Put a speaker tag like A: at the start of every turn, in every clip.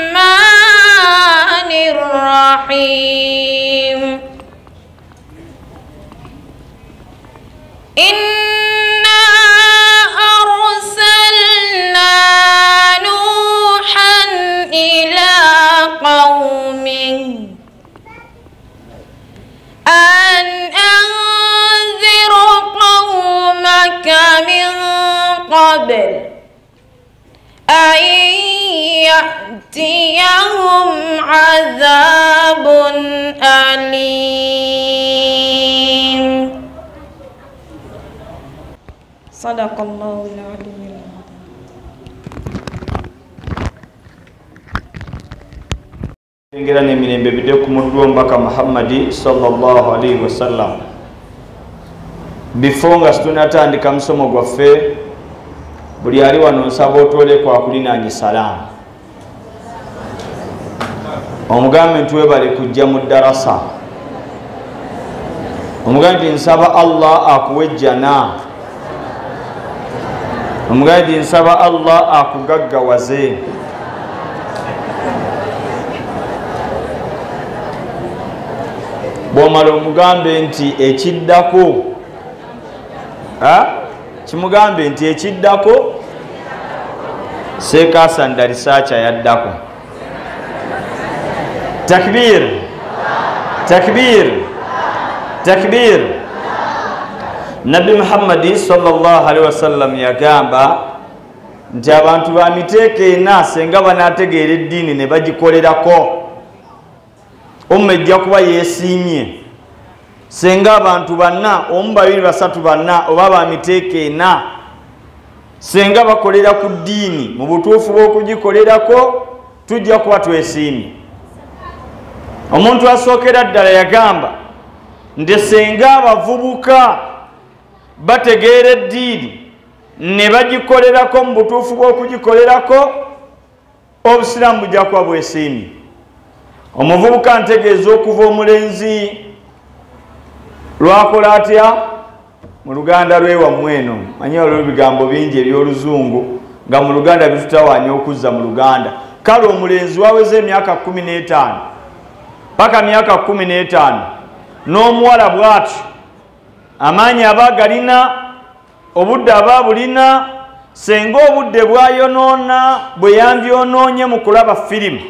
A: الرحمن الرحيم. إنا أرسلنا نوحا إلى قومه أن أنذر قومك من قبل. يأتيهم عذاب أليم صدق الله العلي العظيم
B: engera n'emirembe bidde ku muddu omubaka muhammadi salllahalaihi wasallam bifo nga situnatandika musomo gwaffe buli ali wano nsaba otwole kwakulinanye salaamu omugambe nti webale kujja mu darasa. Omugambe nti nsaba allah akuwa ejjana omugambe nti nsaba allah akugaggawaze bwomala omugambe nti ekiddako kimugambe nti ekiddako? Sekasanda risaacha yaddako takbir. Takbir. Takbir. Nabbi muhammadi salllahalihi wasallam yagamba nti abantu ba miteeka ena senga banategeera eddiini ne bagikolerako. Omma ejja kuba yeesiimye. Senga abantu banna omu babiri basatu banna oba bamiteeka ena senga bakolera ku ddiini mu butuufu bw'okugikolerako tujja kuba twesiimye omuntu asookera ddala yagamba nti senga abavubuka bategeera eddiini ne bagikolerako mu butuufu bw'okugikolerako obusiraamu bujja kuba bwesiimye. Omuvubuka ntegeeza okuva omulenzi lwakola atya? Mu luganda lwewammwe eno manyi olwo bigambo bingi ebyoluzungu nga mu luganda bitutawaanya okuzza mu luganda. Kale omulenzi waweza emyaka kumi n'etaano paka myaka kumi n'etaano. N'omuwala bwati amaanyi aba galina obudde aba bulina senga obudde bwayonoona bwe yandyonoonye mu kulaba firimu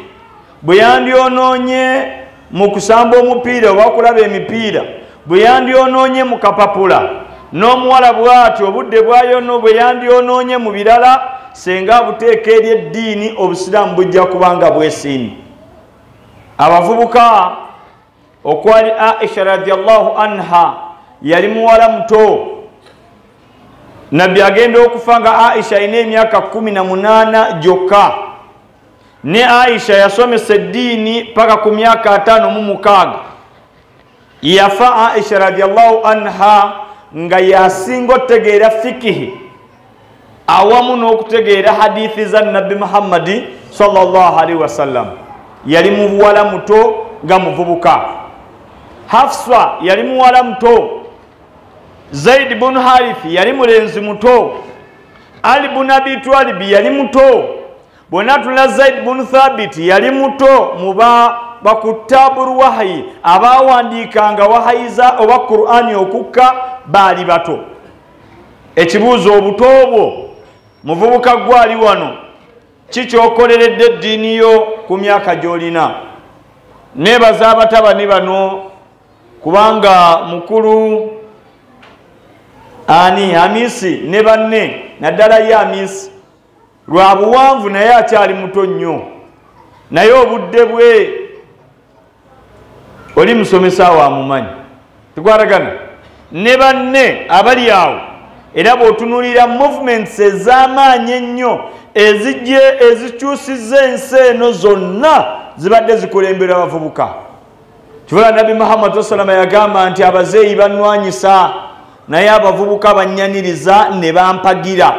B: bwe yandyonoonye mu kusamba omupiira oba kulaba emipiira bwe yandyonoonye mu kapapula. N'omuwala bw'ati obudde bwayono bwe yandyonoonye mu birala senga abuteeka eri eddiini obusiraamu bujja kuba nga bwesiimye abavubuka okwali aisha radiallahu anha yali muwala muto. Nabbi agenda okufa nga aisha alina emyaka kumi na munaana gyokka. Ne aisha yasomesa eddiini paka ku myaka ataano mu mukaaga. Yafa aisha radiallahu anha nga yasinga okutegeera fikihi awamu n'okutegeera hadithi za nabbi muhammadi salllahalihi wasallam yali mubuwala muto nga muvubuka. Hafsa yali muwala muto. Zaidi bunu harithi yali mulenzi muto. Ali bunu abitwalibi yali muto. Bwona tula zaidi bunu thabiti yali muto muba bakutabu wahayi abawandiikanga wahayiza oba qur'ani okukka baali bato. Ekibuuzo obuto bwo muvubuka gwali wano kikyokoleredde eddiini yo ku myaka gy'olina. Nebaza abatabani bano kubanga mukulu ani amisi ne banne naddala ye amisi lwa buwanvu naye akyali muto nnyo. Naye obudde bwe oli musomesa wa mumanyi. Tukwatagana ne banne abali awo era bw'otunulira movements ez'amaanyi ennyo ezijje ezikyusiza ensi eno zonna zibadde zikulembera abavubuka. Kibula nabbi muhammad wasalama yagamba nti abazeeyi bannwanyisa naye abavubuka bannyaniriza ne bampagira.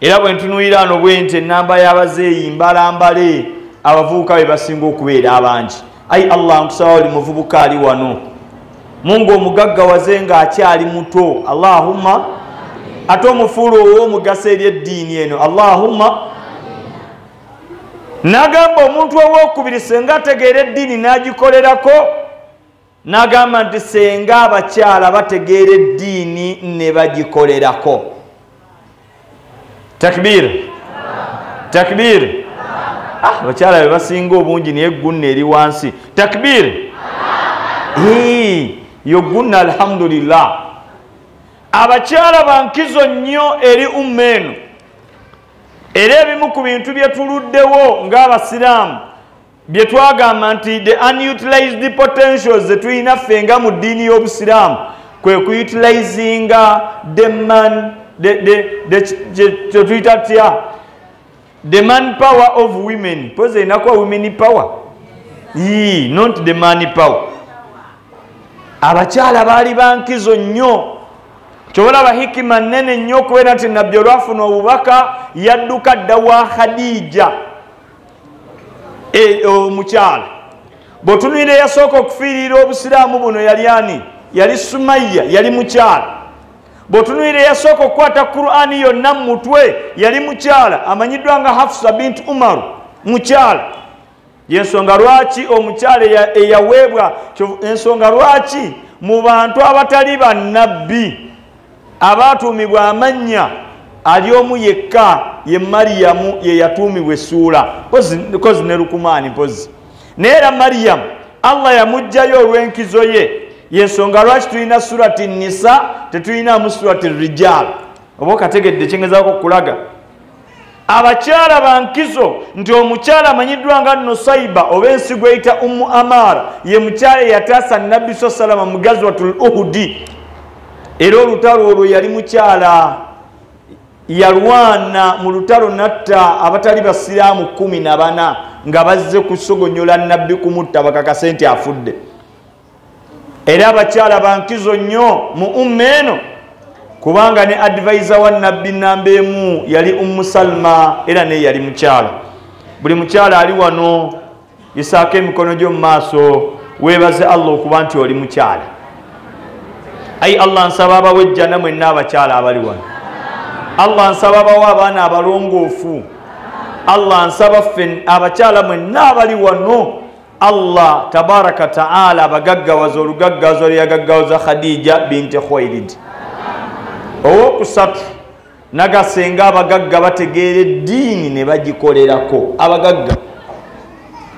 B: Era bwe ntunulira ano bwe nti enamba y'abazeeyi mbalambale abavubuka be basinga okubeera abangi. Ayi allah nkusaba oli muvubuka ali wano mungu omugaggawaze ng'akyali muto. Allahumma ate omufuula ow'omugaso eri eddiini eno. Allahumma n'agamba omuntu owokubiri senga ategeera eddiini n'agikolerako n'agamba nti senga abakyala bategeera eddiini ne bagikolerako. Takbir. Takbir. Ah, abakyala be basinga obungi naye gunna eri wansi. Takbir yo gunna alhamdulillah. Abakyala bankizo nnyo eri umma eno. Era ebimu ku bintu byetuluddewo ng'abasiraamu bye twagamba nti the unutilized potentials zetulina ffe nga mu ddiini y'obusiraamu kwe kuutilizinga the man kyetuyita tya the man power of women. Pozi erinakuwa women power? Not the man power abakyala baali bankizo nnyo. Kyobalaba hikima nene nnyo okubeera nti nabbi olwafuna obubaka yadduka dda wa khadija omukyala. Bwetunwire yasooka okufiirira obusiraamu buno yali ani? Yali sumaya yali mukyala. Bwetunwire yasooka okukwata qurani yonna mu mutwe yali mukyala. Amanyiddwa nga hafusa bintu umaru mukyala yensonga lwaki omukyala eyaweebwa ensonga lwaki mu bantu abatali bannabbi? Abaatuumibwa amannya ali omu yekka ye mariyamu ye yatuumibwa essuula. Kozi ne lukumaani pozi naye era mariyamu allah yamugjayo olw'enkizo ye. Yensonga lwaki tulina surati nisa tetulinamu surati rijal oba okategedde kyengezaako okulaga abakyala bankizo nti omukyala amanyiddwa nga nosaiba oba ensi gweyita ummu amara ye mukyala eyataasa nabbi sa salama mu gazwatul uhudi era olutalo olwo yali mukyala yalwana mu lutalo natta abatali basiraamu kumi na bana nga bazze kusogonyola nabbi kumutta bakakase nti afudde. Era abakyala bankizo nnyo mu umma eno kubanga ne advisa wa nabbi namba emu yali ummu salma era naye yali mukyala. Buli mukyala ali wano yisaako emikono gyo mu maaso weebaze allah okuba nti oli mukyala. Ayi allah nsaba abawejjana mwenna abakyala abali wano. Allah nsaba bawo abaana abalongoofu. Allah nsaba ffe abakyala mwenna abali wano. Allah tabaraka taala abagaggawaza olugaggawazo lyeyagaggawaza khadija binti khwairid owokusatu nagasenga abagagga bategeera eddiini ne bagikolerako. Abagagga.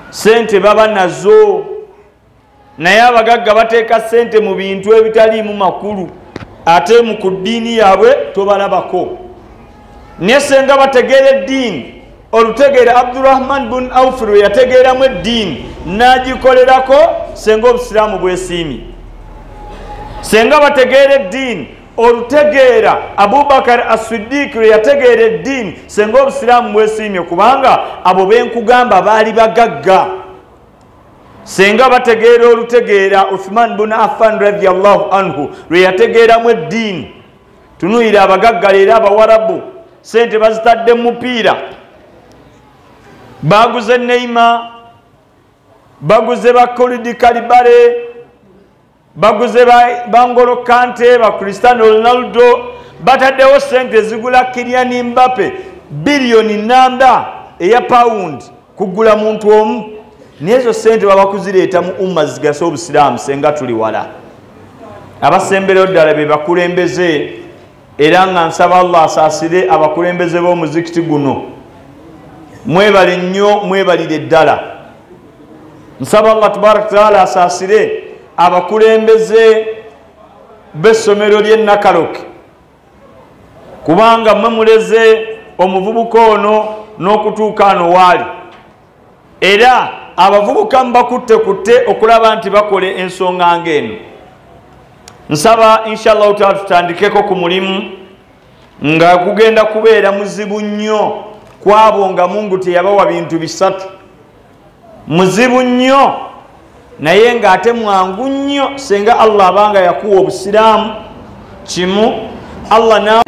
B: Sente baba nazo. Naye abagagga bateeka sente mu bintu ebitaliimu makulu. Ate mu ku ddiini yaabwe tobalabako. Naye senga bategeera eddiini olutegeera abdurahman bun aufur we yategeeramu eddiini n'agikolerako senga obusiraamu bwesiimye. Senga bategeera eddiini olutegeera abubakar asidiiki lwe yategeera eddiini senga obusiraamu bwesiimye kubanga abo benkugamba baali bagagga. Senga bategeera olutegeera uthman bun affan radiallahu anhu lwe yategeeramu eddiini. Tunuyire abagagga leero abawarabu sente bazitadde mupiira. Baguze neima baguze bakolidi kalibale baguze bangolo kante bacristiano ronaldo bataddewo sente ezigula kiriani mbape biliyoni namba eya pawundi kugula muntu omu naye ezo sente baba kuzireeta mu umma zigasa obusiraamu senga tuli wala. Abasembereyo ddala be bakulembeze era nga nsaba allah asaasire abakulembeze b'omuzikiti guno. Mwebale nnyo mwebalire ddala. Nsaba allah tabaraka taala asaasire abakulembeze b'essomero ly'ennakaloke kubanga mwe muleze omuvubuka ono n'okutuuka ano waali era abavubuka mubakutte kutte okulaba nti bakole ensonga ng'eno. Nsaba inshallahu taala tutandikeko ku mulimu nga gugenda kubeera muzibu nnyo kwabo nga mungu teyabawa bintu bisatu. Muzibu nnyo naye ng'ate mwangu nnyo senga allah abanga yakuwa obusiraamu kimu allah na